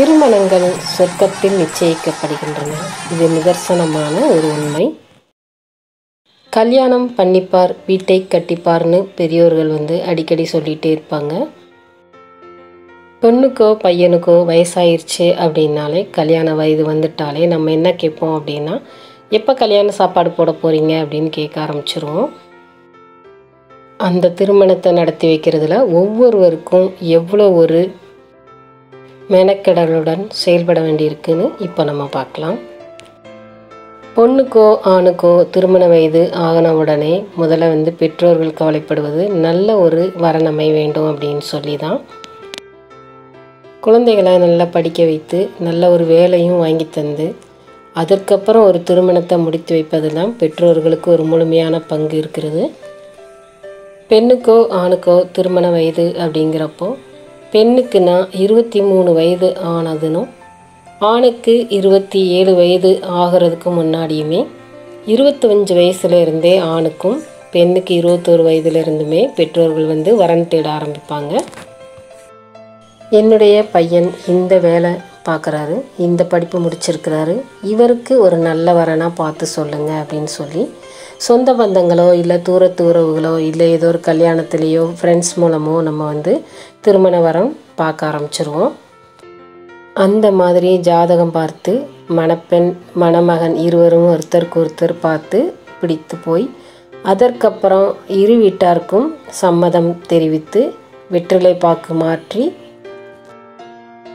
திருமணங்கள் சொர்க்கத்தில் நிச்சயிக்கப்படுகின்றன. இது நிதர்சனமான ஒரு உண்மை. கல்யாணம் பண்ணிப்பார் வீட்டை கட்டிப்பார்னு பெரியோர்கள் வந்து அடிக்கடி சொல்லிகிட்டே இருப்பாங்க. பொண்ணுக்கோ பையனுக்கோ வயசாயிருச்சு அப்படின்னாலே கல்யாண வயது வந்துட்டாலே நம்ம என்ன கேட்போம் அப்படின்னா எப்போ கல்யாண சாப்பாடு போட போகிறீங்க அப்படின்னு கேட்க ஆரம்பிச்சிருவோம். அந்த திருமணத்தை நடத்தி வைக்கிறதுல ஒவ்வொருவருக்கும் எவ்வளோ ஒரு மெனக்கெடலுடன் செயல்பட வேண்டியிருக்குன்னு இப்போ நம்ம பார்க்கலாம். பொண்ணுக்கோ ஆணுக்கோ திருமண வயது ஆகின உடனே முதல்ல வந்து பெற்றோர்கள் கவலைப்படுவது நல்ல ஒரு வரணமை வேண்டும் அப்படின்னு சொல்லி தான் குழந்தைகளை நல்லா படிக்க வைத்து நல்ல ஒரு வேலையும் வாங்கி தந்து அதற்கப்புறம் ஒரு திருமணத்தை முடித்து வைப்பதெல்லாம் தான் பெற்றோர்களுக்கு ஒரு முழுமையான பங்கு இருக்கிறது. பெண்ணுக்கோ ஆணுக்கோ திருமண வயது அப்படிங்கிறப்போ பெண்ணுக்குன்னா இருபத்தி மூணு வயது ஆனதுனும் ஆணுக்கு இருபத்தி ஏழு வயது ஆகிறதுக்கு முன்னாடியுமே இருபத்தஞ்சு வயசுலேருந்தே ஆணுக்கும் பெண்ணுக்கு இருபத்தோரு வயதுலேருந்துமே பெற்றோர்கள் வந்து வரன் தேட ஆரம்பிப்பாங்க. என்னுடைய பையன் இந்த வேலை பார்க்குறாரு இந்த படிப்பு முடிச்சிருக்கிறாரு இவருக்கு ஒரு நல்ல வரனாக பார்த்து சொல்லுங்கள் அப்படின்னு சொல்லி சொந்த பந்தங்களோ இல்லை தூரத்து உறவுகளோ இல்லை ஏதோ ஒரு கல்யாணத்துலேயோ ஃப்ரெண்ட்ஸ் மூலமோ நம்ம வந்து திருமண வரம் பார்க்க ஆரம்பிச்சிருவோம். அந்த மாதிரி ஜாதகம் பார்த்து மணப்பெண் மணமகன் இருவரும் ஒருத்தருக்கு ஒருத்தர் பார்த்து பிடித்து போய் அதற்கப்புறம் இரு வீட்டாருக்கும் சம்மதம் தெரிவித்து வெற்றிலை பாக்கு மாற்றி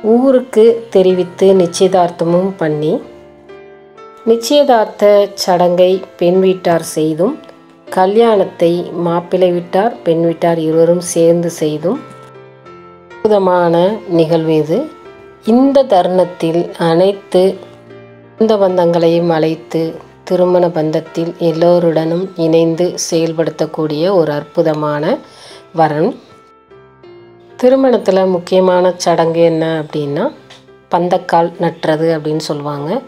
ஊருக்கு தெரிவித்து நிச்சயதார்த்தமும் பண்ணி நிச்சயதார்த்த சடங்கை பெண் வீட்டார் செய்தும் கல்யாணத்தை மாப்பிள்ளை வீட்டார் பெண் வீட்டார் இருவரும் சேர்ந்து செய்தும் அற்புதமான நிகழ்வு இது. இந்த தருணத்தில் அனைத்து சொந்த பந்தங்களையும் அழைத்து திருமண பந்தத்தில் எல்லோருடனும் இணைந்து செயல்படுத்தக்கூடிய ஒரு அற்புதமான வரன். திருமணத்தில் முக்கியமான சடங்கு என்ன அப்படின்னா பந்தக்கால் நட்டுறது அப்படின்னு சொல்லுவாங்க.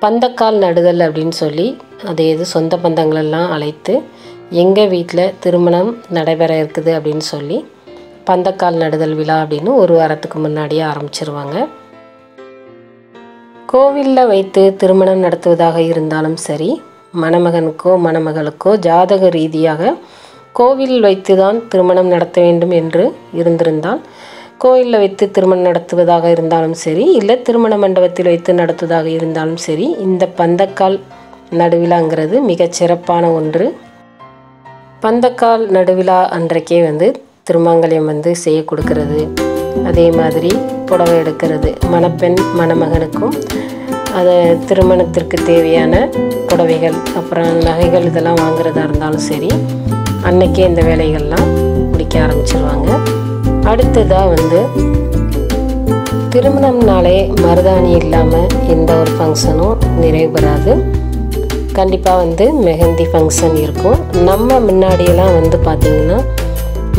பந்தக்கால் நடுதல் அப்படின்னு சொல்லி அதே இது சொந்த பந்தங்களெல்லாம் அழைத்து எங்கள் வீட்டில் திருமணம் நடைபெற இருக்குது அப்படின்னு சொல்லி பந்தக்கால் நடுதல் விழா அப்படின்னு ஒரு வாரத்துக்கு முன்னாடியே ஆரம்பிச்சிருவாங்க. கோவிலில் வைத்து திருமணம் நடத்துவதாக இருந்தாலும் சரி மணமகனுக்கோ மணமகளுக்கோ ஜாதக ரீதியாக கோவில் வைத்து தான் திருமணம் நடத்த வேண்டும் என்று இருந்திருந்தால் கோயிலில் வைத்து திருமணம் நடத்துவதாக இருந்தாலும் சரி இல்லை திருமண மண்டபத்தில் வைத்து நடத்துவதாக இருந்தாலும் சரி இந்த பந்தக்கால் நடுவிழாங்கிறது மிகச் சிறப்பான ஒன்று. பந்தக்கால் நடுவிழா அன்றைக்கே வந்து திருமாங்கல்யம் வந்து செய்ய கொடுக்கறது. அதே மாதிரி புடவை எடுக்கிறது. மணப்பெண் மணமகனுக்கும் அதை திருமணத்திற்கு தேவையான புடவைகள் அப்புறம் நகைகள் இதெல்லாம் வாங்குறதா இருந்தாலும் சரி அன்னைக்கே இந்த வேலைகள்லாம் முடிக்க ஆரம்பிச்சிருவாங்க. அடுத்ததாக வந்து திருமணம்னாலே மருதாணி இல்லாமல் எந்த ஒரு ஃபங்க்ஷனும் நிறைவு பெறாது. கண்டிப்பாக வந்து மெஹந்தி ஃபங்க்ஷன் இருக்கும். நம்ம முன்னாடியெல்லாம் வந்து பார்த்திங்கன்னா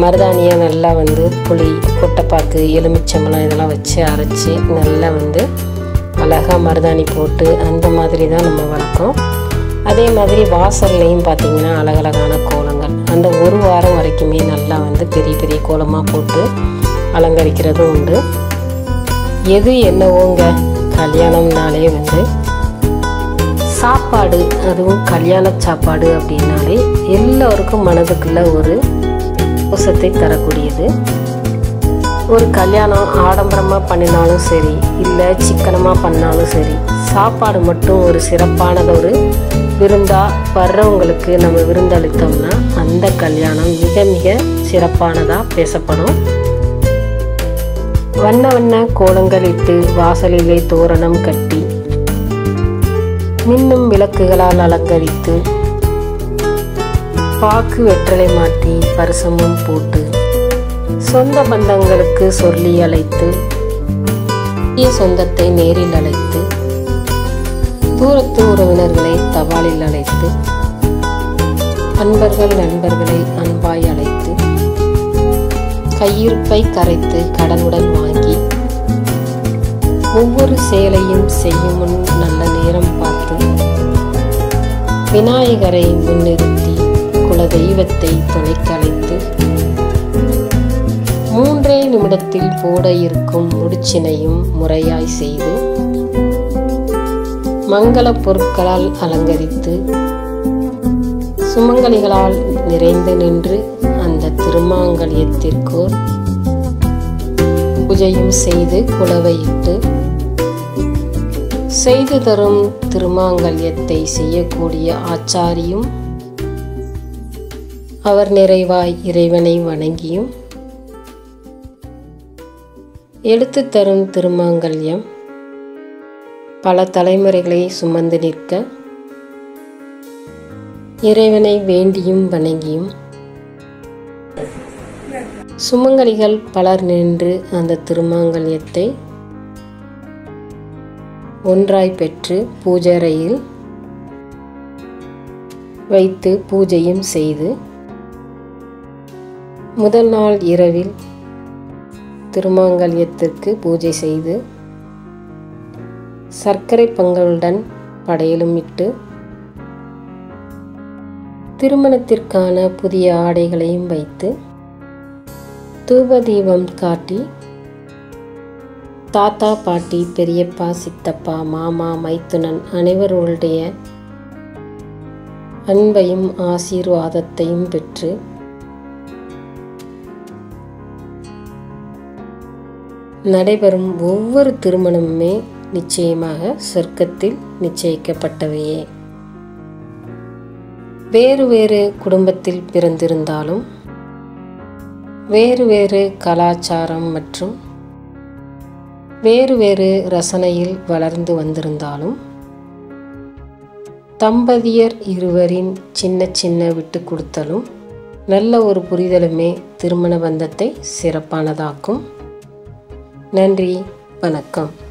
மருதாணியை நல்லா வந்து புளி கொட்டைப்பாக்கு எலுமிச்சம்பழம் இதெல்லாம் வச்சு அரைச்சி நல்லா வந்து அழகாக மருதாணி போட்டு அந்த மாதிரி தான் நம்ம வளர்க்கோம் அதே மாதிரி வாசல்லையும் பார்த்திங்கன்னா அழகழகான கோலம் அந்த ஒரு வாரம் வரைக்குமே நல்லா வந்து பெரிய பெரிய கோலமாக போட்டு அலங்கரிக்கிறதும் உண்டு. எது என்னவோங்க? கல்யாணம்னாலே வந்து சாப்பாடு அதுவும் கல்யாண சாப்பாடு அப்படின்னாலே எல்லோருக்கும் மனதுக்குள்ள ஒரு உசத்தை தரக்கூடியது. ஒரு கல்யாணம் ஆடம்பரமாக பண்ணினாலும் சரி இல்லை சிக்கனமாக பண்ணாலும் சரி சாப்பாடு மட்டும் ஒரு சிறப்பானது ஒரு விருந்தா வர்றவங்களுக்கு நம்ம விருந்தளித்தோம்னா அந்த கல்யாணம் மிக மிக சிறப்பானதாக பேசப்படும். வண்ண வண்ண கோலங்கள் இட்டு வாசலிலே தோரணம் கட்டி மின்னும் விளக்குகளால் அலங்கரித்து பாக்கு வெற்றலை மாட்டி பரிசமும் போட்டு சொந்த பந்தங்களுக்கு சொல்லி அழைத்து சொந்தத்தை நேரில் அழைத்து தூரத்து உறவினர்களை தபாலில் அழைத்து அன்பர்கள் நண்பர்களை அன்பாய் அழைத்து கையிருப்பை கரைத்து கடனுடன் வாங்கி ஒவ்வொரு செயலையும் செய்யும் முன் நல்ல நேரம் பார்த்து விநாயகரை முன்னிறுத்தி குல தெய்வத்தை துணைக்கு மூன்றே நிமிடத்தில் போட இருக்கும் முடிச்சினையும் முறையாய் செய்து மங்கள பொருட்களால் அலங்கரித்து சுமங்கலிகளால் நிறைந்து நின்று அந்த திருமாங்கல்யத்திற்கோர் பூஜையும் செய்து குலவையிட்டு செய்து தரும் திருமாங்கல்யத்தை செய்யக்கூடிய ஆச்சாரியும் அவர் நிறைவாய் இறைவனை வணங்கியும் எடுத்து தரும் திருமாங்கல்யம் பல தலைமுறைகளை சுமந்து நிற்க இறைவனை வேண்டியும் வணங்கியும். சுமங்கலிகள் பலர் நின்று அந்த திருமாங்கல்யத்தை ஒன்றாய் பெற்று பூஜரையில் வைத்து பூஜையும் செய்து முதல் நாள் இரவில் திருமாங்கல்யத்திற்கு பூஜை செய்து சர்க்கரை பங்களுடன் படையலும் இட்டு திருமணத்திற்கான புதிய ஆடைகளையும் வைத்து தூப தீபம் காட்டி தாத்தா பாட்டி பெரியப்பா சித்தப்பா மாமா மைத்துனன் அனைவருடைய அன்பையும் ஆசீர்வாதத்தையும் பெற்று நடைபெறும் ஒவ்வொரு திருமணமுமே நிச்சயமாக சொர்க்கத்தில் நிச்சயிக்கப்பட்டவையே. வேறு வேறு குடும்பத்தில் பிறந்திருந்தாலும் வேறு வேறு கலாச்சாரம் மற்றும் வேறு வேறு ரசனையில் வளர்ந்து வந்திருந்தாலும் தம்பதியர் இருவரின் சின்ன சின்ன விட்டு கொடுத்தலும் நல்ல ஒரு புரிதலுமே திருமண பந்தத்தை சிறப்பானதாக்கும். நன்றி வணக்கம்.